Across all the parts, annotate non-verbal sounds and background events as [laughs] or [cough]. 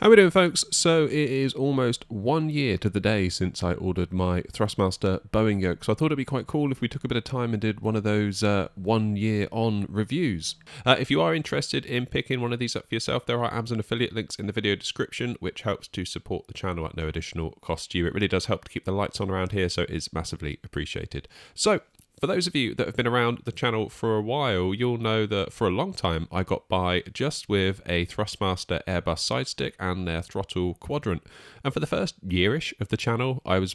How we doing, folks? So it is almost one year to the day since I ordered my Thrustmaster Boeing yoke. So I thought it'd be quite cool if we took a bit of time and did one of those uh, one year on reviews. Uh, if you are interested in picking one of these up for yourself, there are Amazon affiliate links in the video description, which helps to support the channel at no additional cost to you. It really does help to keep the lights on around here, so it is massively appreciated. So for those of you that have been around the channel for a while, you'll know that for a long time I got by just with a Thrustmaster Airbus side stick and their throttle quadrant. And for the first yearish of the channel, I was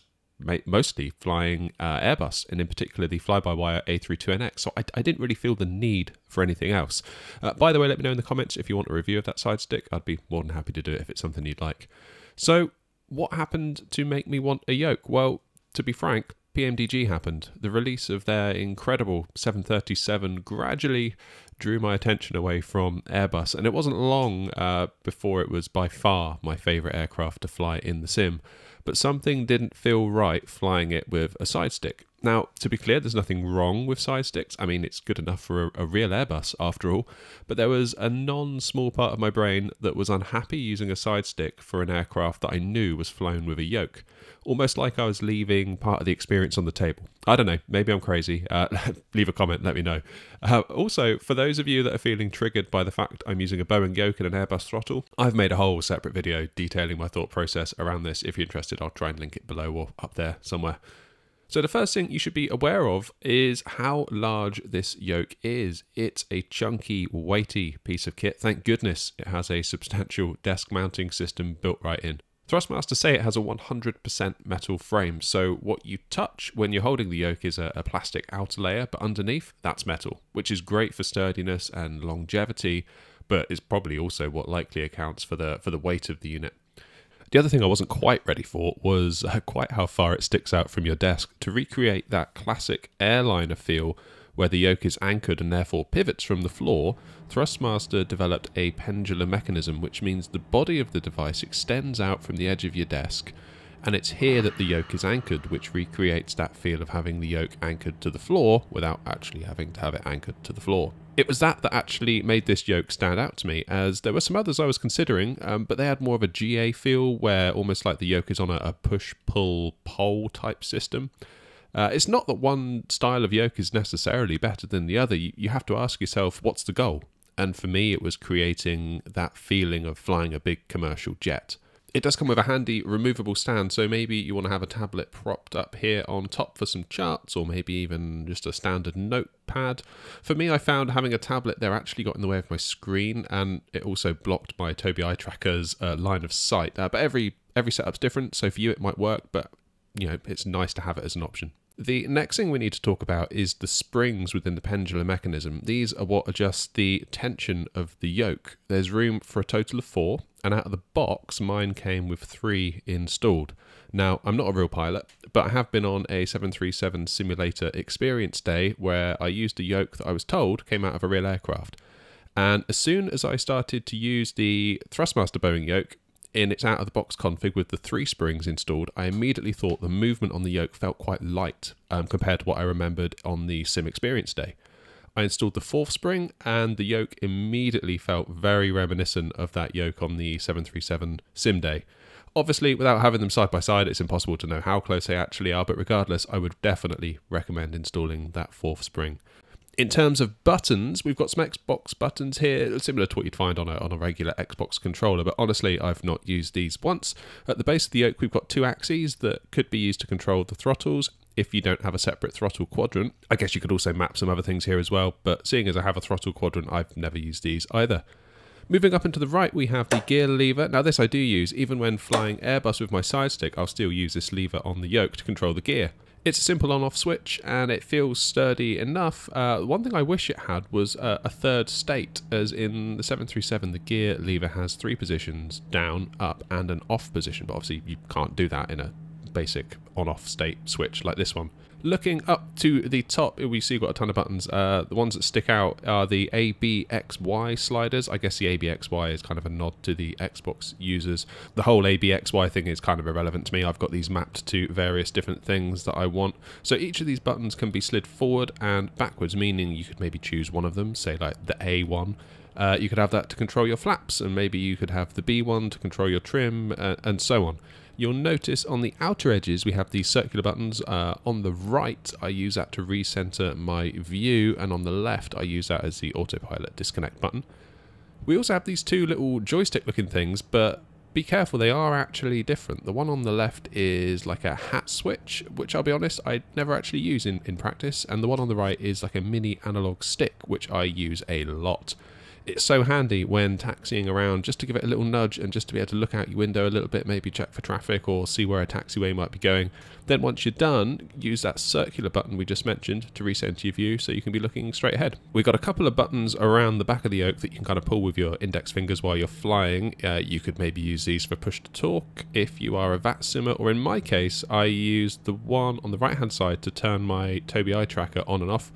mostly flying uh, Airbus, and in particular the fly-by-wire A32NX. So I, I, didn't really feel the need for anything else. Uh, by the way, let me know in the comments if you want a review of that side stick. I'd be more than happy to do it if it's something you'd like. So what happened to make me want a yoke? Well, to be frank, PMDG happened. The release of their incredible 737 gradually drew my attention away from Airbus, and it wasn't long uh, before it was by far my favourite aircraft to fly in the sim. But something didn't feel right flying it with a side stick. Now, to be clear, there's nothing wrong with side sticks. I mean, it's good enough for a, a real Airbus after all. But there was a non small part of my brain that was unhappy using a side stick for an aircraft that I knew was flown with a yoke. Almost like I was leaving part of the experience on the table. I don't know, maybe I'm crazy. Uh, [laughs] leave a comment, let me know. Uh, also, for those of you that are feeling triggered by the fact I'm using a Boeing yoke and an Airbus throttle, I've made a whole separate video detailing my thought process around this. If you're interested, I'll try and link it below or up there somewhere. So, the first thing you should be aware of is how large this yoke is. It's a chunky, weighty piece of kit. Thank goodness it has a substantial desk mounting system built right in. Thrustmaster say it has a 100% metal frame, so what you touch when you're holding the yoke is a, a, plastic outer layer, but underneath, that's metal, which is great for sturdiness and longevity, but is probably also what likely accounts for the for the weight of the unit. The other thing I wasn't quite ready for was uh, quite how far it sticks out from your desk to recreate that classic airliner feel where the yoke is anchored and therefore pivots from the floor. Thrustmaster developed a pendular mechanism, which means the body of the device extends out from the edge of your desk and it's here that the yoke is anchored, which recreates that feel of having the yoke anchored to the floor without actually having to have it anchored to the floor. It was that that actually made this yoke stand out to me, as there were some others I was considering, um, but they had more of a GA feel, where almost like the yoke is on a, a push-pull-pole type system. Uh, it's not that one style of yoke is necessarily better than the other. You, you have to ask yourself, what's the goal? And for me, it was creating that feeling of flying a big commercial jet. It does come with a handy removable stand, so maybe you want to have a tablet propped up here on top for some charts, or maybe even just a standard notepad. For me, I found having a tablet there actually got in the way of my screen, and it also blocked my Tobii eye tracker's uh, line of sight. Uh, but every every setup's different, so for you it might work, but you know it's nice to have it as an option. The next thing we need to talk about is the springs within the pendulum mechanism. These are what adjust the tension of the yoke. There's room for a total of four, and out of the box, mine came with three installed. Now, I'm not a real pilot, but I have been on a 737 simulator experience day where I used a yoke that I was told came out of a real aircraft. And as soon as I started to use the Thrustmaster Boeing yoke, in its out of the box config with the three springs installed, I immediately thought the movement on the yoke felt quite light um, compared to what I remembered on the sim experience day. I installed the fourth spring, and the yoke immediately felt very reminiscent of that yoke on the 737 sim day. Obviously, without having them side by side, it's impossible to know how close they actually are, but regardless, I would definitely recommend installing that fourth spring. In terms of buttons, we've got some Xbox buttons here, similar to what you'd find on a, on a regular Xbox controller, but honestly, I've not used these once. At the base of the yoke, we've got two axes that could be used to control the throttles if you don't have a separate throttle quadrant. I guess you could also map some other things here as well, but seeing as I have a throttle quadrant, I've never used these either. Moving up and to the right, we have the gear lever. Now this I do use, even when flying Airbus with my side stick, I'll still use this lever on the yoke to control the gear. It's a simple on-off switch and it feels sturdy enough. Uh, one thing I wish it had was uh, a third state, as in the 737 the gear lever has three positions, down, up and an off position, but obviously you can't do that in a basic on-off state switch like this one. Looking up to the top, we see got a ton of buttons. Uh, the ones that stick out are the ABXY sliders. I guess the ABXY is kind of a nod to the Xbox users. The whole ABXY thing is kind of irrelevant to me. I've got these mapped to various different things that I want. So each of these buttons can be slid forward and backwards, meaning you could maybe choose one of them, say like the A one, Uh, you could have that to control your flaps, and maybe you could have the B one to control your trim, uh, and so on. You'll notice on the outer edges we have these circular buttons. Uh, on the right, I use that to recenter my view, and on the left, I use that as the autopilot disconnect button. We also have these two little joystick looking things, but be careful, they are actually different. The one on the left is like a hat switch, which I'll be honest, I never actually use in, in practice, and the one on the right is like a mini analog stick, which I use a lot it's so handy when taxiing around just to give it a little nudge and just to be able to look out your window a little bit, maybe check for traffic or see where a taxiway might be going. Then once you're done, use that circular button we just mentioned to recenter your view so you can be looking straight ahead. We've got a couple of buttons around the back of the yoke that you can kind of pull with your index fingers while you're flying. Uh, you could maybe use these for push to talk if you are a VATSIMmer, or in my case, I use the one on the right hand side to turn my Tobii eye tracker on and off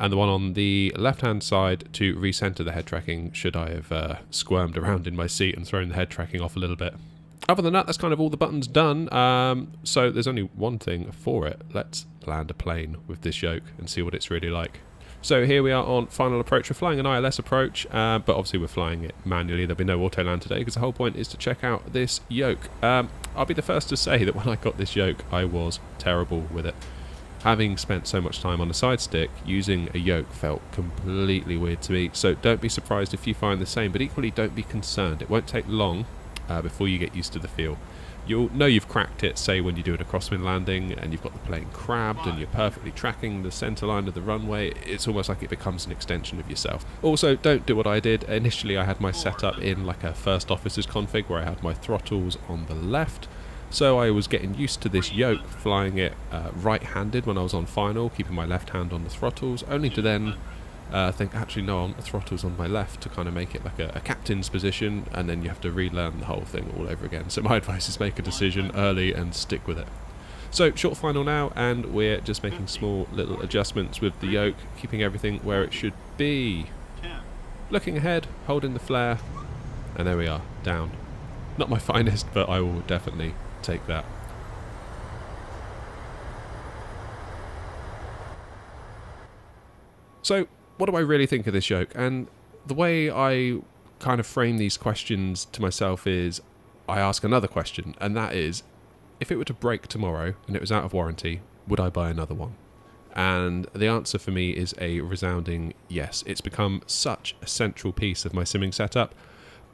and the one on the left hand side to recenter the head tracking should I have uh, squirmed around in my seat and thrown the head tracking off a little bit. Other than that, that's kind of all the buttons done. Um, so there's only one thing for it. Let's land a plane with this yoke and see what it's really like. So here we are on final approach. We're flying an ILS approach, uh, but obviously we're flying it manually. There'll be no auto land today because the whole point is to check out this yoke. Um, I'll be the first to say that when I got this yoke, I was terrible with it having spent so much time on a side stick, using a yoke felt completely weird to me. So don't be surprised if you find the same, but equally don't be concerned. It won't take long uh, before you get used to the feel. You'll know you've cracked it, say when you're doing a crosswind landing and you've got the plane crabbed and you're perfectly tracking the centre line of the runway. It's almost like it becomes an extension of yourself. Also, don't do what I did. Initially, I had my setup in like a first officer's config where I had my throttles on the left so I was getting used to this yoke, flying it uh, right-handed when I was on final, keeping my left hand on the throttles, only to then uh, think, actually no, on the throttles on my left to kind of make it like a, a, captain's position, and then you have to relearn the whole thing all over again. So my [laughs] advice is make a decision early and stick with it. So short final now, and we're just making small little adjustments with the yoke, keeping everything where it should be. Looking ahead, holding the flare, and there we are, down. Not my [laughs] finest, but I will definitely take that. So, what do I really think of this yoke? And the way I kind of frame these questions to myself is I ask another question, and that is if it were to break tomorrow and it was out of warranty, would I buy another one? And the answer for me is a resounding yes. It's become such a central piece of my simming setup.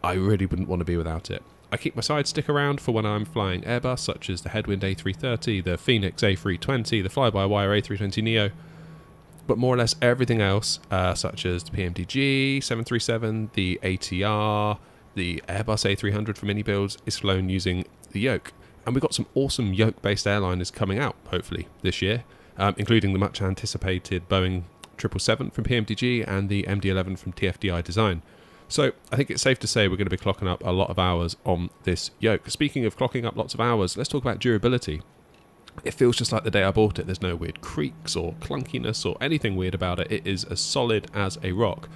I really wouldn't want to be without it. I keep my side stick around for when I'm flying Airbus, such as the Headwind A330, the Fenix A320, the fly-by-wire A320neo, but more or less everything else, uh, such as the PMDG 737, the ATR, the Airbus A300 from iniBuilds, is flown using the yoke. And we've got some awesome yoke-based airliners coming out, hopefully, this year, um, including the much anticipated Boeing 777 from PMDG and the MD-11 from TFDI Design. So I think it's safe to say we're going to be clocking up a lot of hours on this yoke. Speaking of clocking up lots of hours, let's talk about durability. It feels just like the day I bought it. There's no weird creaks or clunkiness or anything weird about it. It is as solid as a rock,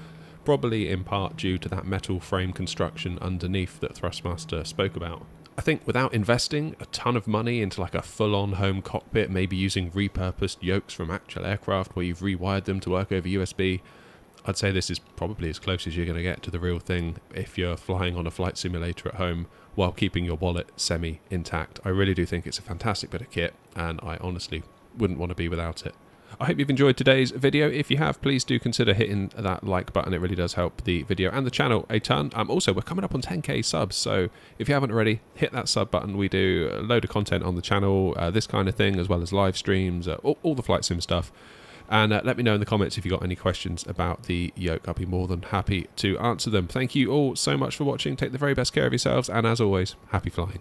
probably in part due to that metal frame construction underneath that Thrustmaster spoke about. I think without investing a ton of money into like a full-on home cockpit, maybe using repurposed yokes from actual aircraft where you've rewired them to work over USB, I'd say this is probably as close as you're going to get to the real thing if you're flying on a flight simulator at home while keeping your wallet semi intact. I really do think it's a fantastic bit of kit, and I honestly wouldn't want to be without it. I hope you've enjoyed today's video. If you have, please do consider hitting that like button. It really does help the video and the channel a ton. Um, also, we're coming up on 10k subs, so if you haven't already, hit that sub button. We do a load of content on the channel, uh, this kind of thing, as well as live streams, uh, all, all the flight sim stuff. And uh, let me know in the comments if you've got any questions about the yoke. I'll be more than happy to answer them. Thank you all so much for watching. Take the very best care of yourselves. And as always, happy flying.